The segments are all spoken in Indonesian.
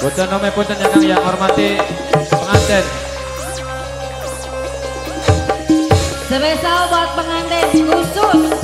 Bocah nome boten yang yang hormati pengantin. Spesial buat pengantin khusus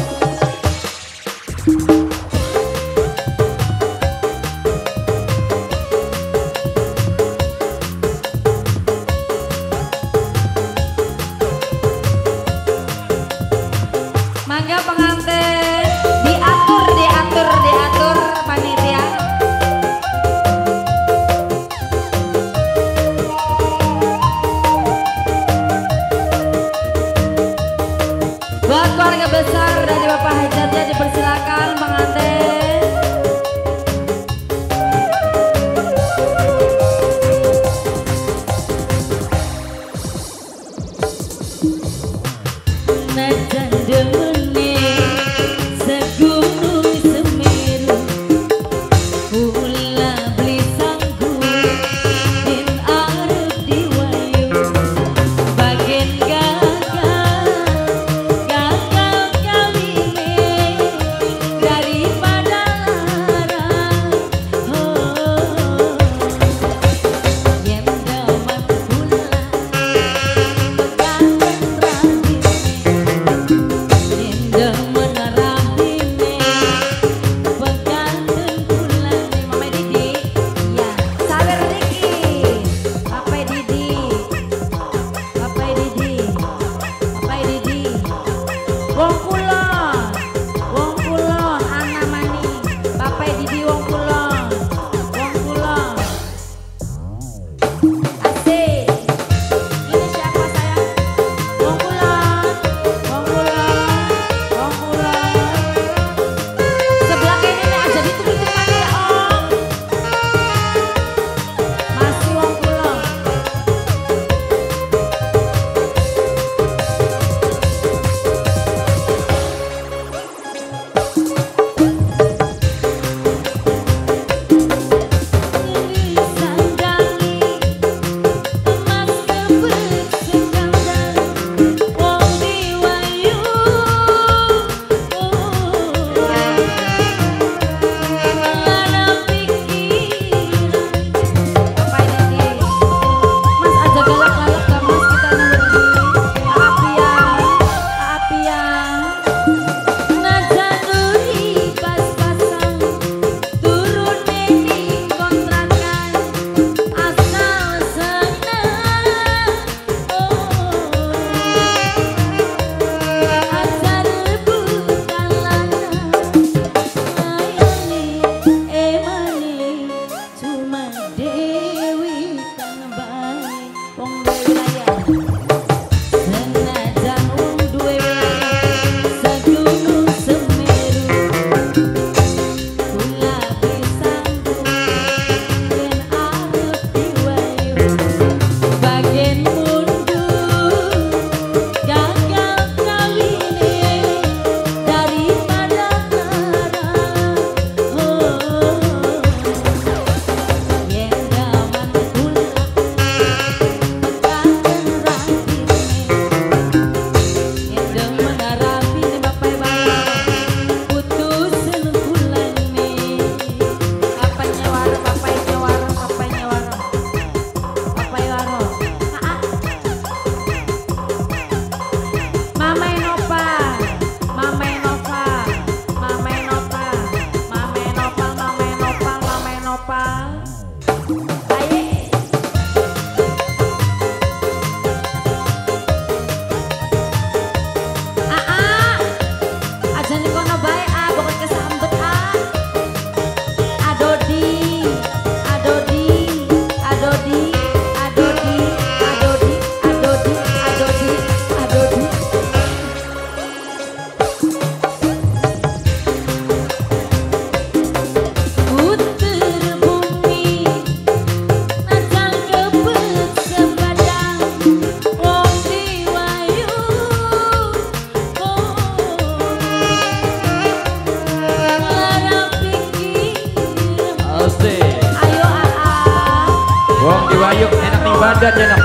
diwayuk enak nih badan enak.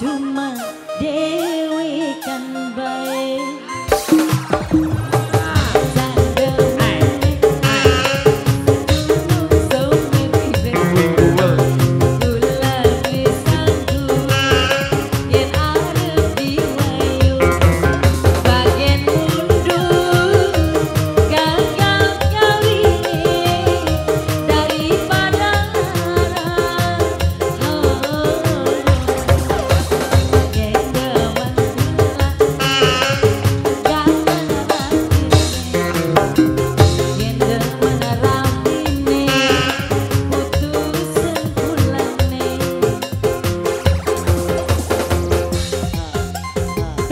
좀